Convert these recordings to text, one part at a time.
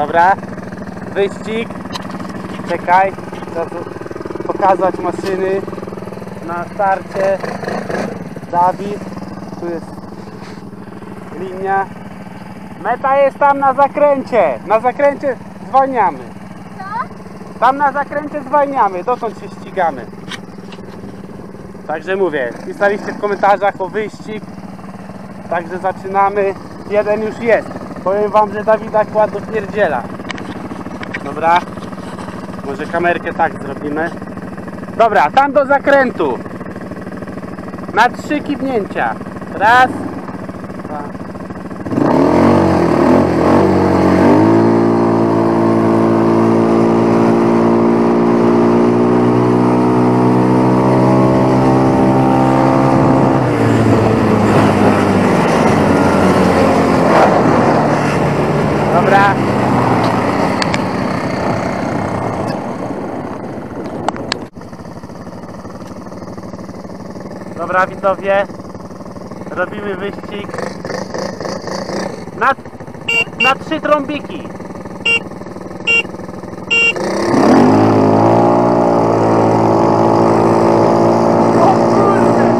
Dobra, wyścig. Czekaj, pokazać maszyny na starcie. Dawid, tu jest linia. Meta jest tam na zakręcie. Na zakręcie zwalniamy. Tam na zakręcie zwalniamy, dotąd się ścigamy. Także mówię, pisaliście w komentarzach o wyścig. Także zaczynamy. Jeden już jest. Powiem wam, że Dawida kładł do pierdziela. Dobra. Może kamerkę tak zrobimy. Dobra, tam do zakrętu. Na trzy kiwnięcia. Raz. Dwa. Dobra. Dobra widzowie, robimy wyścig na, na trzy trąbiki. O kurde!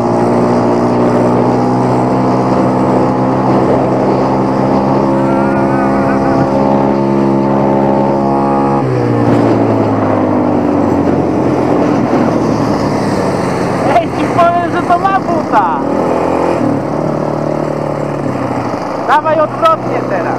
Ej, ci powiem, że to ma buta! Dawaj odwrotnie teraz.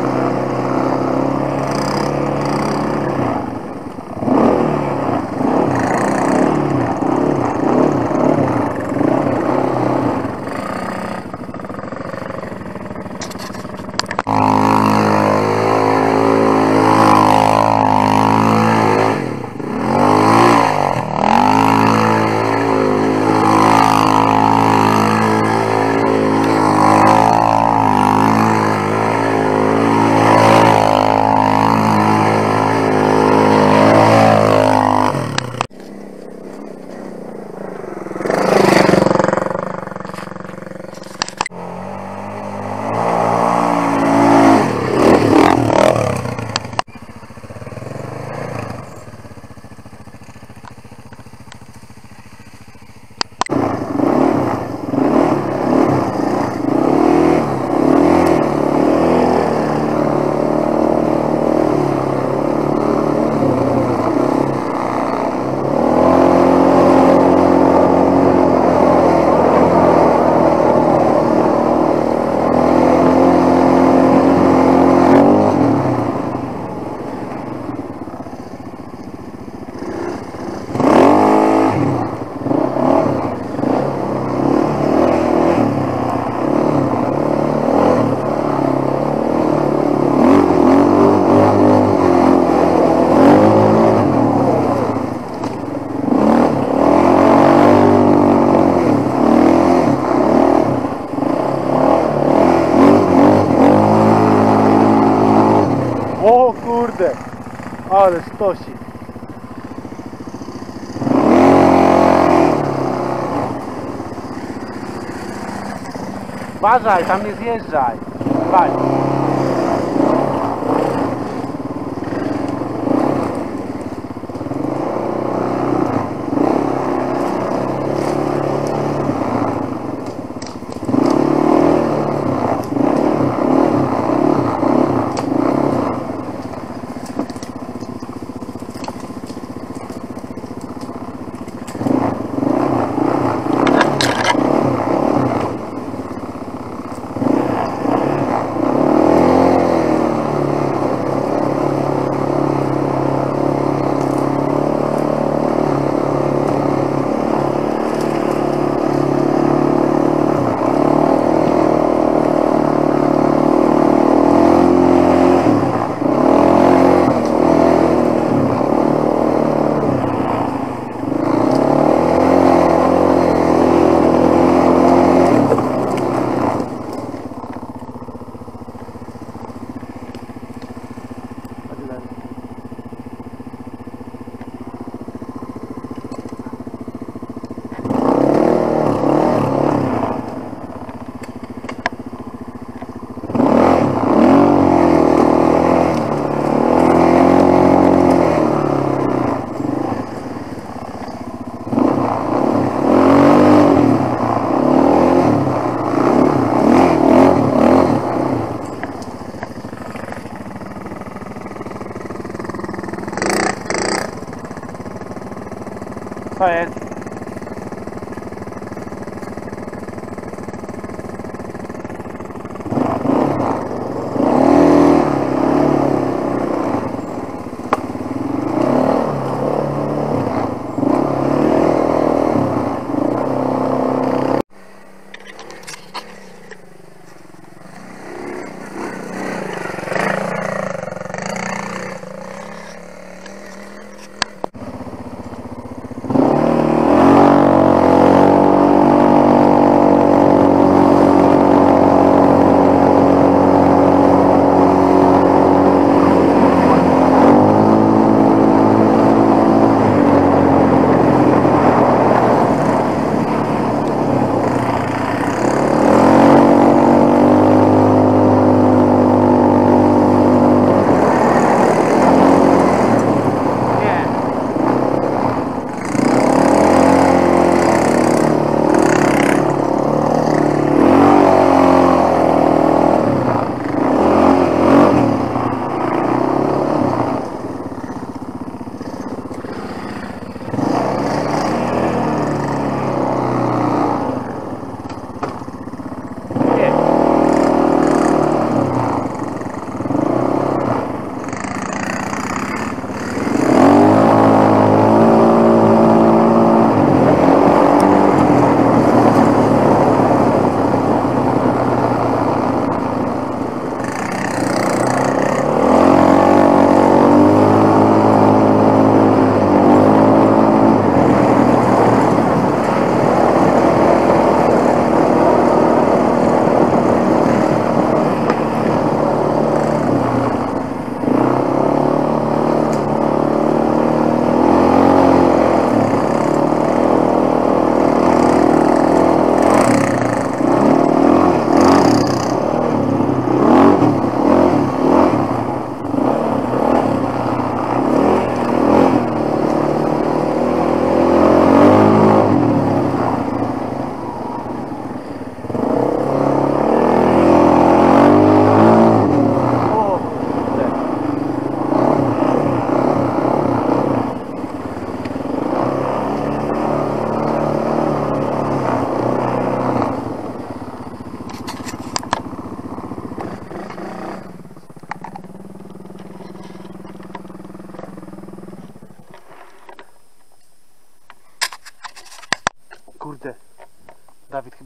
O kurde, ale stosi. Uważaj, tam nie zjeżdżaj. Dawaj.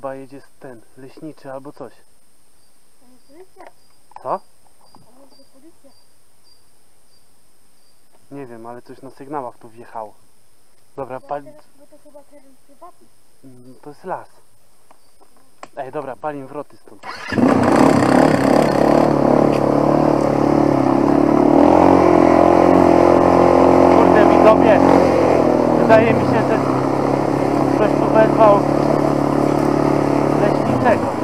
Chyba jedzie z ten, leśniczy albo coś. Co? Nie wiem, ale coś na sygnałach tu wjechało. Dobra, pali... Mm, To jest las. Ej, dobra, palim wroty stąd. Kurde, widzowie. Wydaje mi się, że ktoś tu wezwał 太长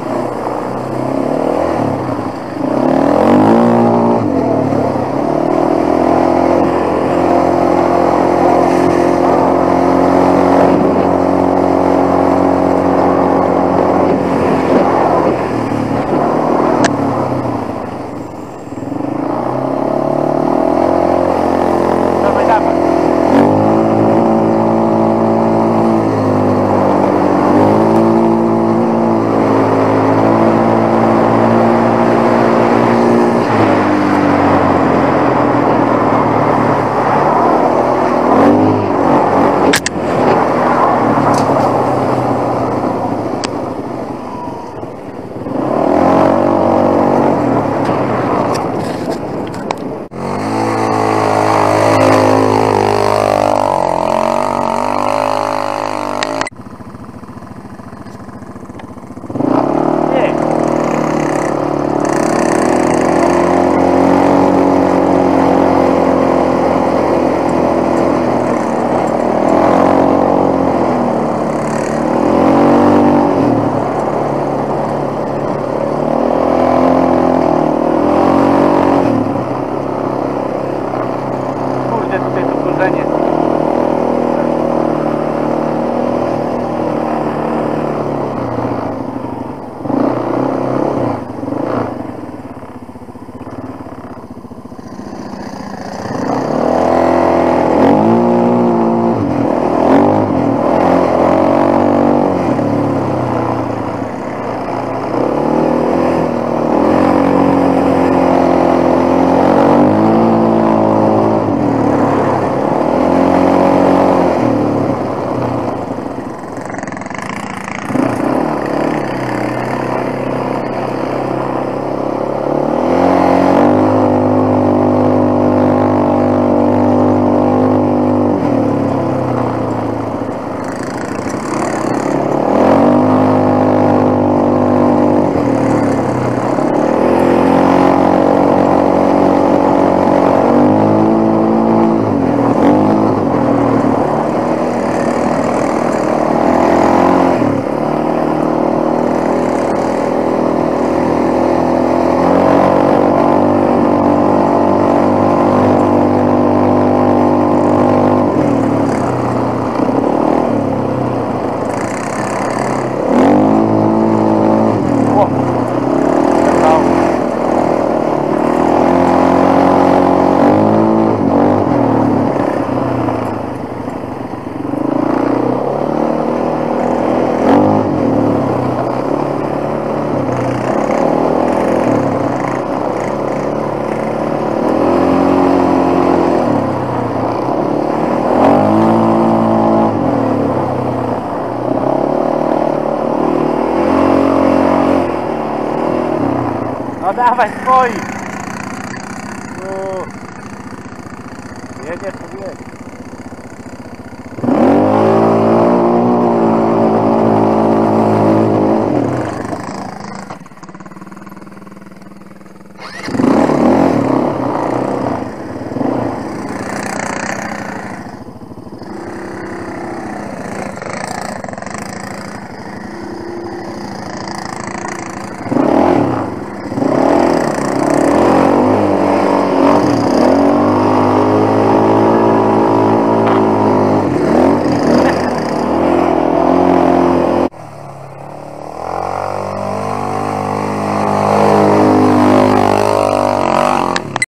No dawaj swoich! No. Jedzie, jedzie.